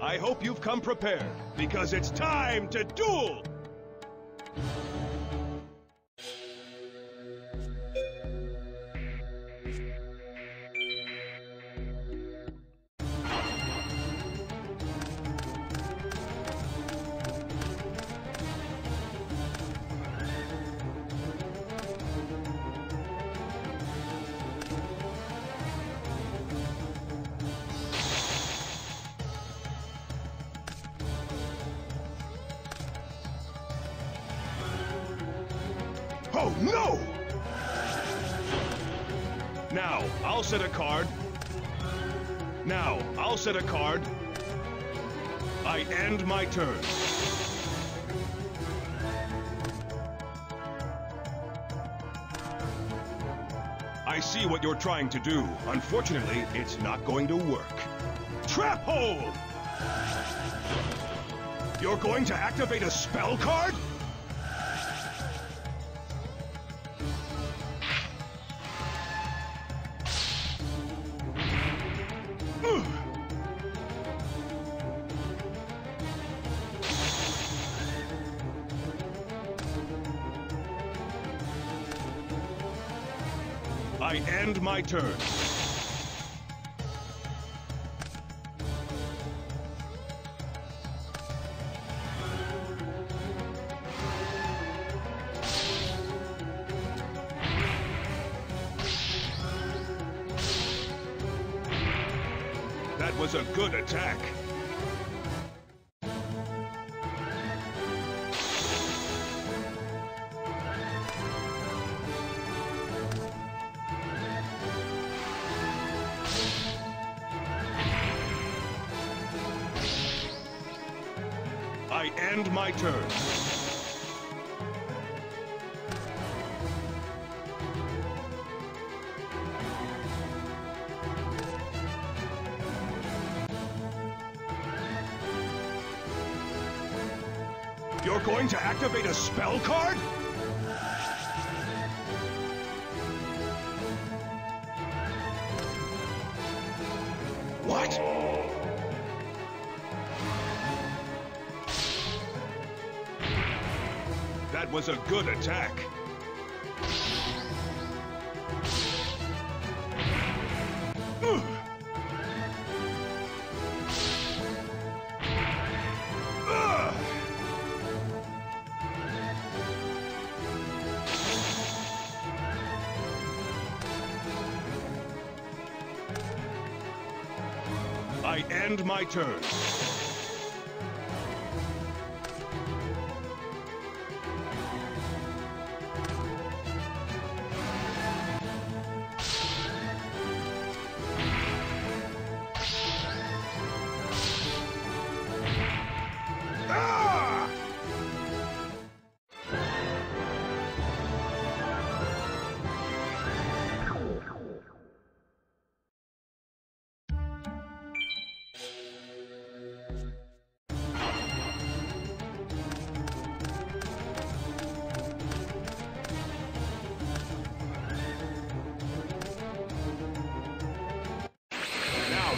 I hope you've come prepared, because it's time to duel! No! Now, I'll set a card. Now, I'll set a card. I end my turn. I see what you're trying to do. Unfortunately, it's not going to work. Trap hole! You're going to activate a spell card? I end my turn. That was a good attack. End my turn. You're going to activate a spell card? What? That was a good attack. I end my turn.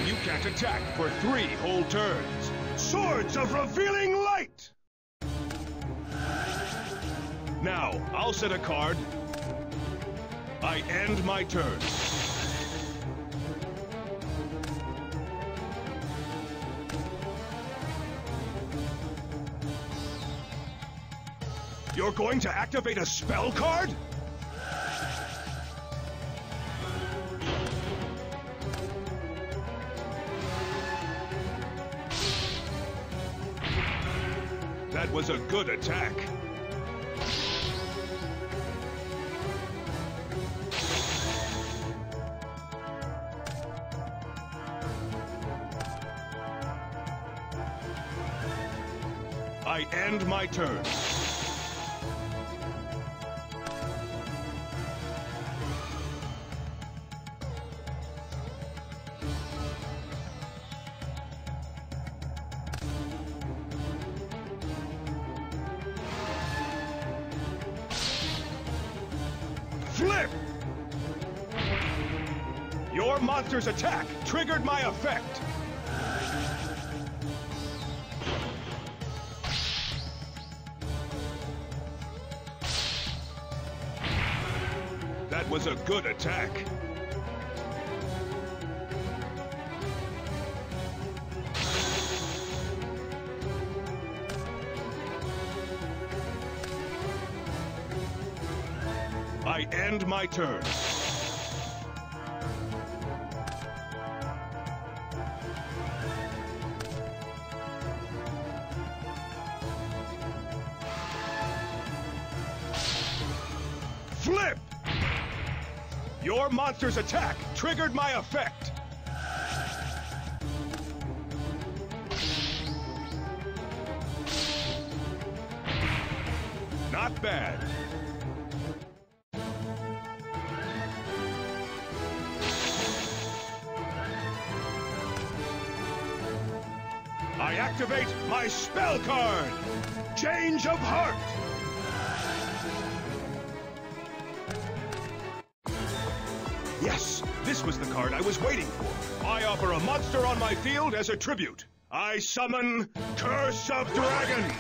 You can't attack for three whole turns. Swords of Revealing Light! Now, I'll set a card. I end my turn. You're going to activate a spell card? That was a good attack. I end my turn. your monster's attack triggered my effect. That was a good attack. I end my turn. Your monster's attack triggered my effect. Not bad. I activate my spell card! Change of Heart! Yes, this was the card I was waiting for. I offer a monster on my field as a tribute. I summon Curse of Dragon!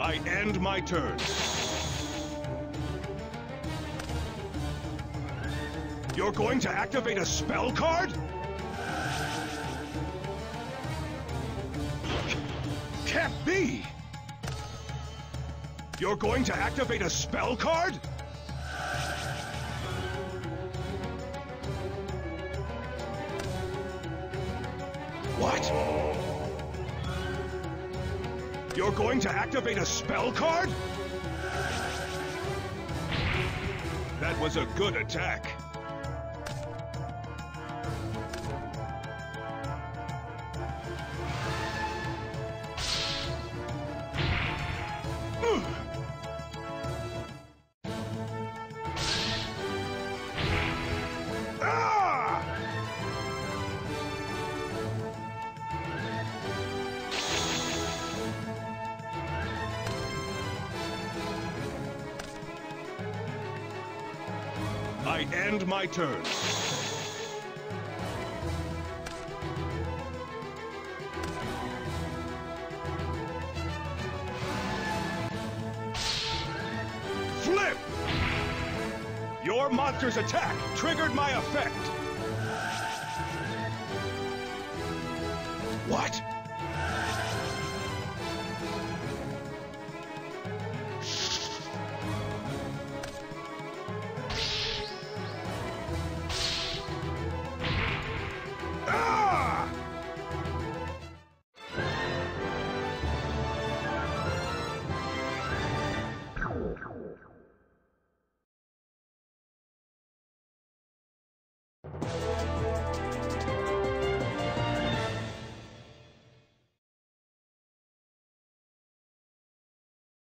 I end my turn. You're going to activate a spell card? You're going to activate a spell card? What? You're going to activate a spell card? That was a good attack. I end my turn. Flip! Your monster's attack triggered my effect.